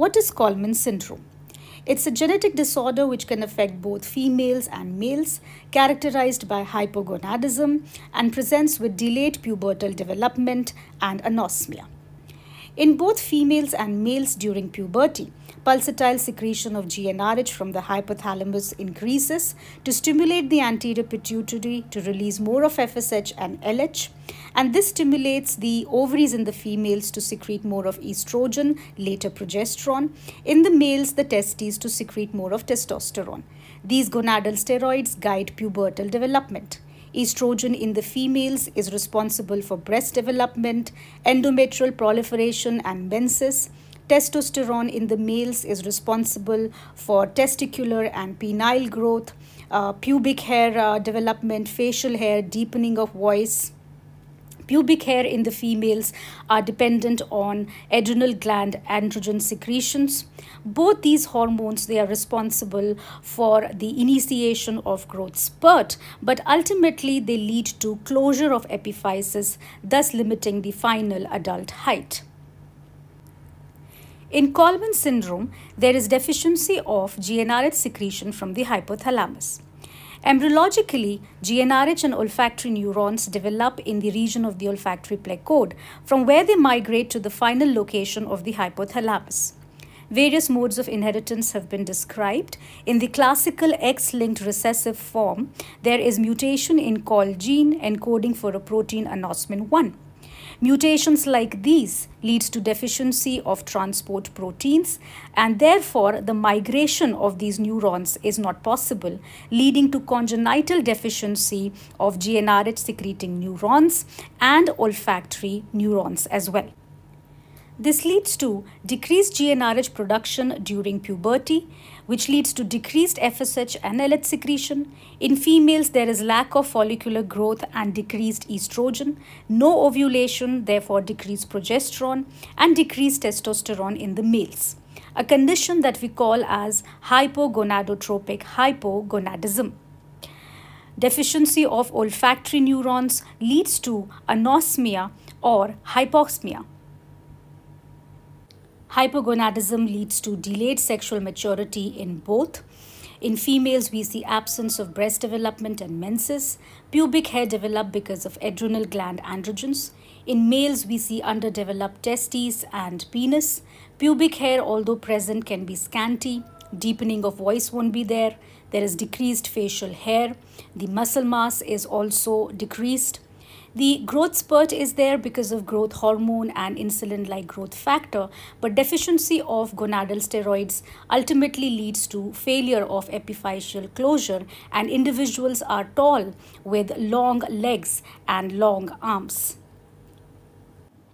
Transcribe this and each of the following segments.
what is Kallmann syndrome? It's a genetic disorder which can affect both females and males, characterized by hypogonadism and presents with delayed pubertal development and anosmia. In both females and males during puberty, pulsatile secretion of GnRH from the hypothalamus increases to stimulate the anterior pituitary to release more of FSH and LH and this stimulates the ovaries in the females to secrete more of estrogen, later progesterone, in the males the testes to secrete more of testosterone. These gonadal steroids guide pubertal development. Estrogen in the females is responsible for breast development, endometrial proliferation and menses, Testosterone in the males is responsible for testicular and penile growth, uh, pubic hair uh, development, facial hair, deepening of voice. Pubic hair in the females are dependent on adrenal gland androgen secretions. Both these hormones, they are responsible for the initiation of growth spurt, but ultimately they lead to closure of epiphysis, thus limiting the final adult height. In Kallmann syndrome, there is deficiency of GnRH secretion from the hypothalamus. Embryologically, GnRH and olfactory neurons develop in the region of the olfactory placode, from where they migrate to the final location of the hypothalamus. Various modes of inheritance have been described. In the classical X-linked recessive form, there is mutation in KAL gene encoding for a protein anosmin 1. Mutations like these leads to deficiency of transport proteins and therefore the migration of these neurons is not possible leading to congenital deficiency of GnRH secreting neurons and olfactory neurons as well. This leads to decreased GnRH production during puberty, which leads to decreased FSH and LH secretion. In females, there is lack of follicular growth and decreased estrogen, no ovulation, therefore decreased progesterone, and decreased testosterone in the males. A condition that we call as hypogonadotropic hypogonadism. Deficiency of olfactory neurons leads to anosmia or hyposmia. Hypogonadism leads to delayed sexual maturity in both. In females, we see absence of breast development and menses. Pubic hair develop because of adrenal gland androgens. In males, we see underdeveloped testes and penis. Pubic hair, although present, can be scanty. Deepening of voice won't be there. There is decreased facial hair. The muscle mass is also decreased. The growth spurt is there because of growth hormone and insulin-like growth factor, but deficiency of gonadal steroids ultimately leads to failure of epiphyseal closure and individuals are tall with long legs and long arms.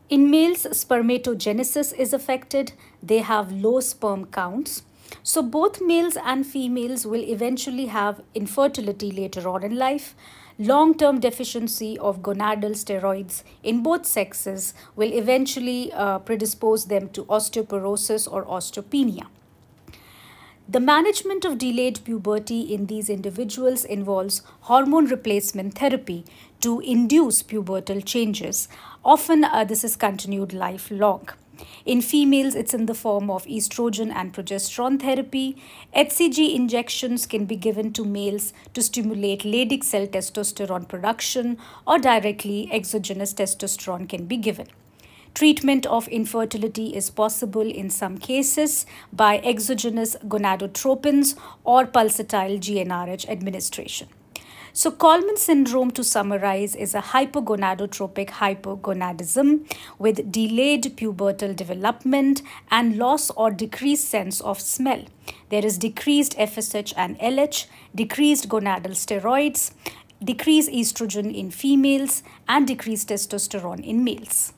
In males, spermatogenesis is affected. They have low sperm counts. So both males and females will eventually have infertility later on in life. Long-term deficiency of gonadal steroids in both sexes will eventually uh, predispose them to osteoporosis or osteopenia. The management of delayed puberty in these individuals involves hormone replacement therapy to induce pubertal changes. Often uh, this is continued lifelong. In females, it's in the form of estrogen and progesterone therapy. HCG injections can be given to males to stimulate Leydig cell testosterone production or directly exogenous testosterone can be given. Treatment of infertility is possible in some cases by exogenous gonadotropins or pulsatile GnRH administration. So Kallmann syndrome, to summarize, is a hypogonadotropic hypogonadism with delayed pubertal development and loss or decreased sense of smell. There is decreased FSH and LH, decreased gonadal steroids, decreased estrogen in females, and decreased testosterone in males.